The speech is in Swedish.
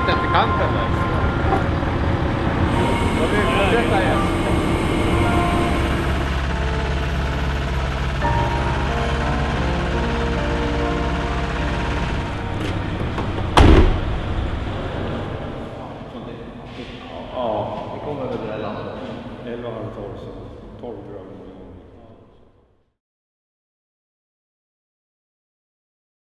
smält efterkant eller? Då vill vi fortsätta igen. Ja, det kommer väl det där landet. 11, halv 12, så 12 tror jag.